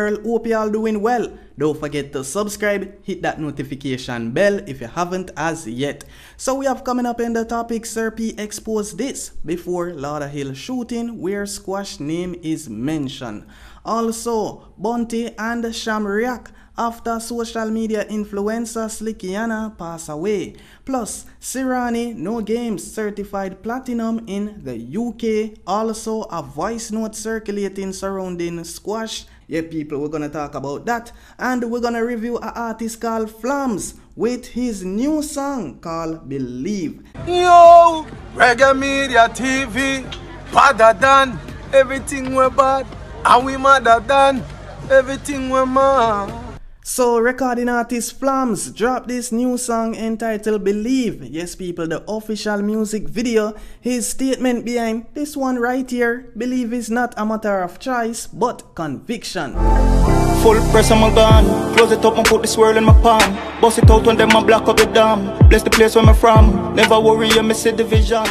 hope y'all doing well. Don't forget to subscribe hit that notification bell if you haven't as yet. So we have coming up in the topic Sir P exposed this before Lauderhill shooting where squash name is mentioned. Also Bounty and Cham react after social media influencer Slickianna pass away. Plus, Serani No Games certified platinum in the UK. Also, a voice note circulating surrounding squash. Yeah, people, we're gonna talk about that. And we're gonna review an artist called Flamzz with his new song called Believe. Yo, Reggae Media TV, better than everything we're bad, and we madder than everything we're mad. So, recording artist Flamzz dropped this new song entitled Believe. Yes, people, the official music video. His statement behind this one right here Believe is not a matter of choice, but conviction. Full press on my gun, close it up and put the swirl in my palm. Bust it out when them a block up the dam. Bless the place where I'm from. Never worry, you miss the vision.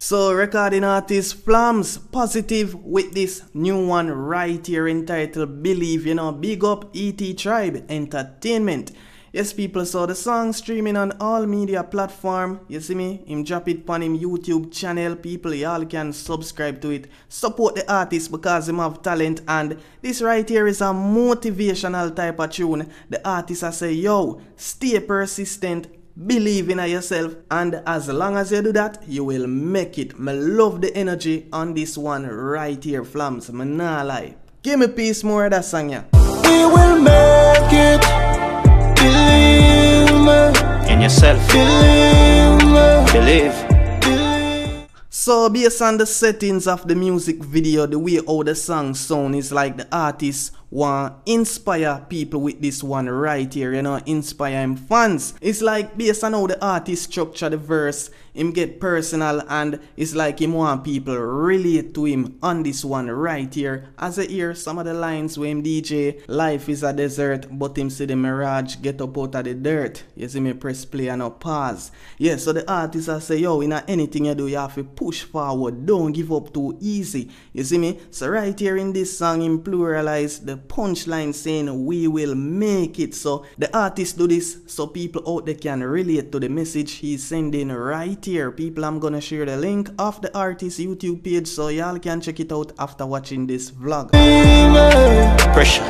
So, recording artist Flamzz positive with this new one right here entitled Believe. You know, big up ET Tribe Entertainment. Yes, people, so the song streaming on all media platform. You see me? Him drop it on him YouTube channel. People, y'all can subscribe to it. Support the artist because him have talent. And this right here is a motivational type of tune. The artist I say, yo, stay persistent. Believe in yourself and as long as you do that, you will make it. Me love the energy on this one right here, Flamzz. Me nah lie. Give me peace more of that song, yeah. We will make it. In yourself. Believe. So based on the settings of the music video, the way how the song sound is like the artist want inspire people with this one right here, you know, inspire him fans. It's like based on how the artist structure the verse, him get personal and it's like him want people relate to him on this one right here. As I hear some of the lines with him DJ, life is a desert, but him see the mirage get up out of the dirt. You see me press play and now pause. Yeah, so the artist I say, yo, in anything you do, you have to push forward. Don't give up too easy. You see me? So right here in this song, him pluralize the punchline saying we will make it. So the artist do this so people out there can relate to the message he's sending right here. People, I'm gonna share the link of the artist YouTube page so y'all can check it out after watching this vlog. Pressure.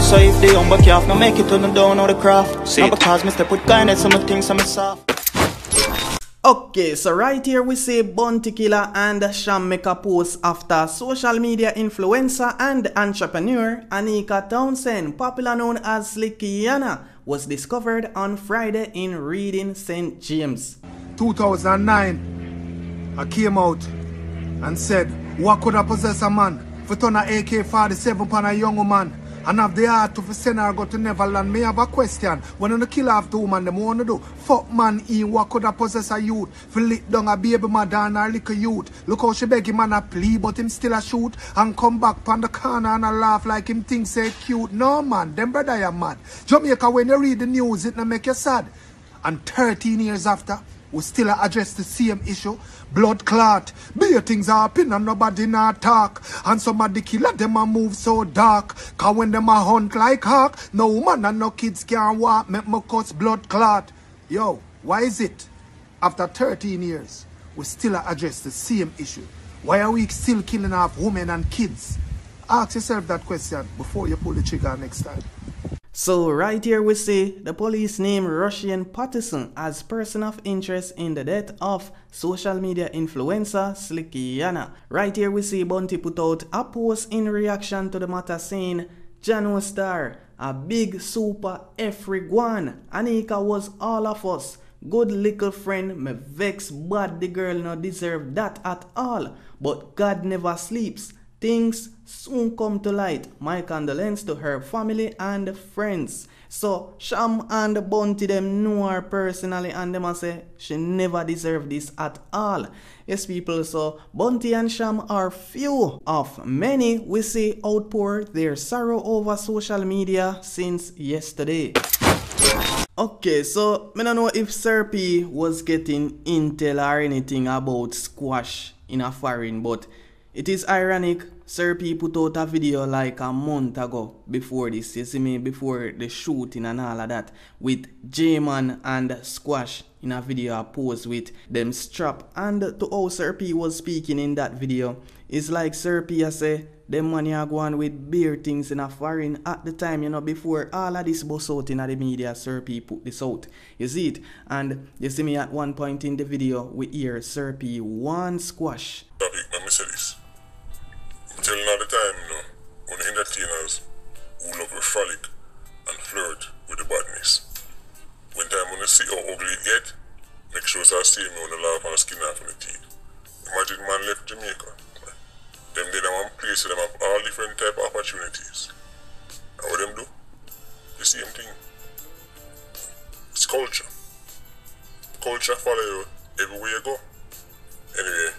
So if they on back off, no make it on the down or the craft. See, because me step with kindness, some things I'm soft. Okay, so right here we see Bounty Killer and Cham make a post after social media influencer and entrepreneur Anika Townsend, popular known as Slickianna, was discovered on Friday in Reading, St. James. 2009, I came out and said, what could I possess a man for turn a AK-47 upon a young woman? And have the heart to send her go to Neverland. Me have a question. When you kill off the woman, them want to do? Fuck man in what could have possess a youth? For lit down a baby mother and her little youth. Look how she beg him and a plea, but him still a shoot. And come back on the corner and a laugh like him think say cute. No man, them brother you mad. Jamaica, when you read the news, it not make you sad. And 13 years after, we still address the same issue. Blood clot. Things happen and nobody not talk. And somebody kill them a move so dark. Cause when them a hunt like hawk, no woman and no kids can walk. Make me cause blood clot. Yo, why is it? After 13 years, we still address the same issue. Why are we still killing off women and kids? Ask yourself that question before you pull the trigger next time. So right here we see the police name Russian Patterson as person of interest in the death of social media influencer Slickianna. Right here we see Bounty put out a post in reaction to the matter saying, Jano Star, a big super everyone. Anika was all of us. Good little friend, me vex but the girl no deserve that at all. But God never sleeps. Things soon come to light. My condolence to her family and friends. So Cham and Bounty them know her personally and them say she never deserved this at all. Yes people, so Bounty and Cham are few of many we see outpour their sorrow over social media since yesterday. Okay, so I don't know if Sir P was getting intel or anything about squash in a foreign, but it is ironic Sir P put out a video like a month ago before this, you see me, before the shooting and all of that, with J-Man and Squash in a video I posed with them strap. And to how Sir P was speaking in that video, it's like Sir P I say, them money are going with beer things in a foreign at the time, you know, before all of this bus out in the media, Sir P put this out. You see it? And you see me at one point in the video, we hear Sir P one squash. Let me say this. See how ugly it get, make sure I see me on the laugh and skin off the teeth. Imagine man left Jamaica. Them they one place so them have all different type of opportunities. And what them do? The same thing. It's culture. Culture follow you everywhere you go. Anyway,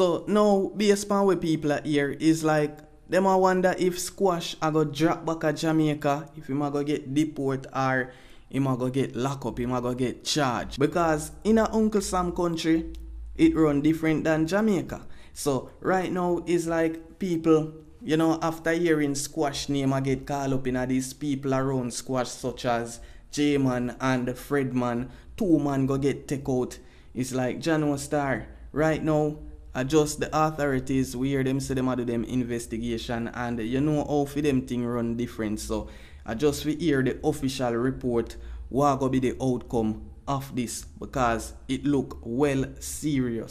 So now, based on what people are here, is like them I wonder if Squash I go drop back at Jamaica, if him I go get deport or him I go get locked up, him I go get charged. Because in a Uncle Sam country, it run different than Jamaica. So right now it's like people, you know, after hearing Squash name I get called up in a these people around Squash such as J-Man and Fredman, two man go get take out. It's like Jano Star. Right now, Uh, adjust the authorities where them say them a do them investigation and you know how for them thing run different so I just we hear the official report what go be the outcome of this because it look well serious.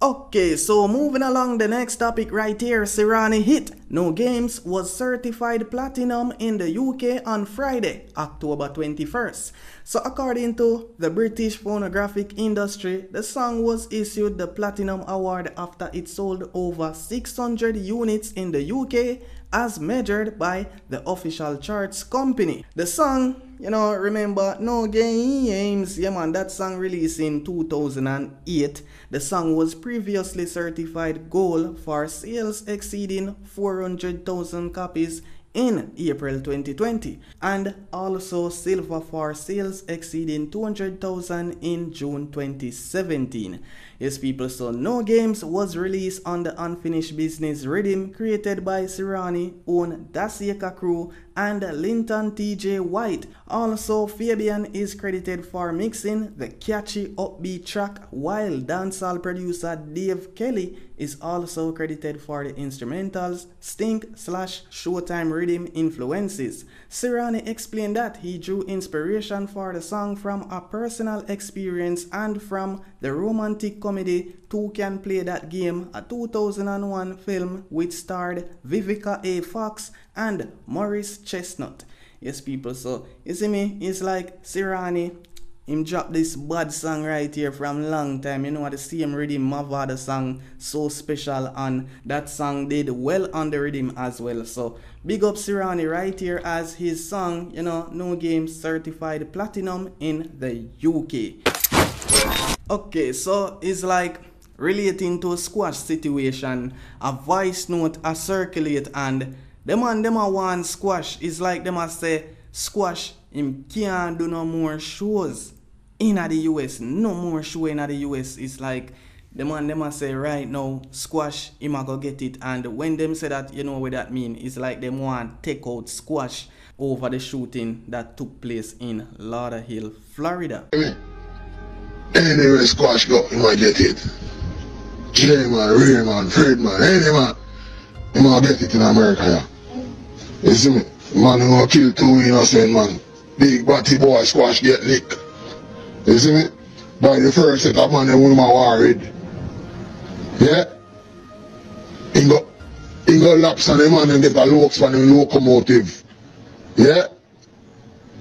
Okay, so moving along the next topic right here, Serani hit No Games was certified platinum in the UK on Friday, October 21st. So according to the British phonographic industry, the song was issued the platinum award after it sold over 600 units in the UK as measured by the official charts company. The song, you know, remember No Games, yeah man, that song released in 2008. The song was previously certified gold for sales exceeding 400,000 copies in April 2020 and also silver for sales exceeding 200,000 in June 2017. Yes, people, so No Games was released on the Unfinished Business Rhythm created by Serani, own Daseca crew and Linton TJ White. Also, Fabian is credited for mixing the catchy upbeat track while dancehall producer Dave Kelly is also credited for the instrumentals, stink slash showtime rhythm influences. Serani explained that he drew inspiration for the song from a personal experience and from the romantic comedy Two Can Play That Game, a 2001 film which starred Vivica A. Fox and Morris Chestnut. Yes, people, so you see me, it's like Sirani him drop this bad song right here from long time. You know what the same rhythm Mavado song so special and that song did well on the rhythm as well. So big up Serani right here as his song, you know, No Game certified platinum in the UK. Okay, so it's like relating to a squash situation, a voice note a circulate and the man them a want squash. It's like them a say squash him can't do no more shows in the US, no more show in the US. It's like the man them a say right now, squash, him go get it. And when them say that, you know what that mean? It's like them want take out squash over the shooting that took place in Lauderhill, Florida. Anyway, squash go, you might get it. J-man, Rayman, Fredman, any man, you might get it in America, yeah. You see me? Man who kill two innocent man. Big batty boy squash get licked. You see me? By the first set of man, the woman worried. Yeah? He got, he got laps on man and get a looks from the locomotive. Yeah?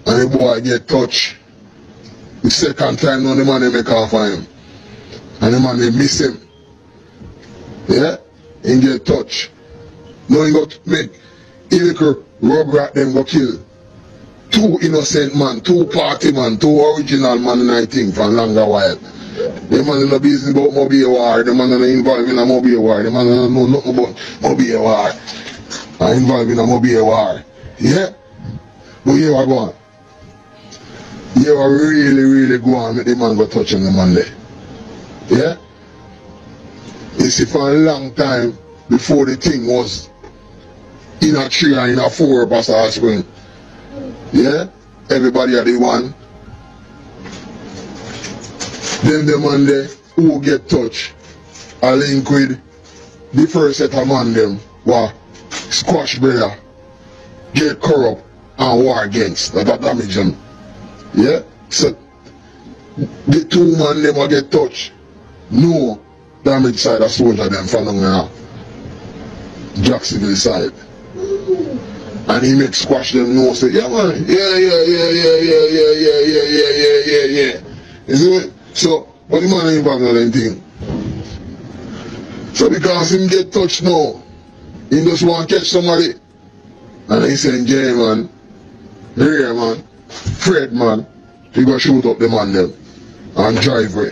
And the boy get touched. The second time now the man they make off on him. And the man they miss him. Yeah? He get touched. Now he got make illegal rub rat them go kill two innocent man, two party man, two original man and I think from longer while. The man in the business about mobile war, the man in the involved in a mobile war, the man don't know nothing about mobile war. I involved in a mobile war. Yeah? But here I go on. You are really, really go on with the man go touch on the man there. Yeah? You see, for a long time before the thing was in a tree and in a four Pastor Spring. Yeah? Everybody are the one. Then the man there who get touch a link with the first set of man them what squash brother get corrupt and war against that, damage them. Yeah? So the two man them will get touch. No damage side of soldier them from now. Jacksonville side. And he make squash them know say, yeah man, yeah, yeah, yeah, yeah, yeah, yeah, yeah, yeah, yeah, yeah, yeah, yeah. You see it? So, but the man ain't back on anything. So because him get touched now, he just want to catch somebody. And he saying, Jay man, Ray man, Fred man, he go shoot up the man them and drive away.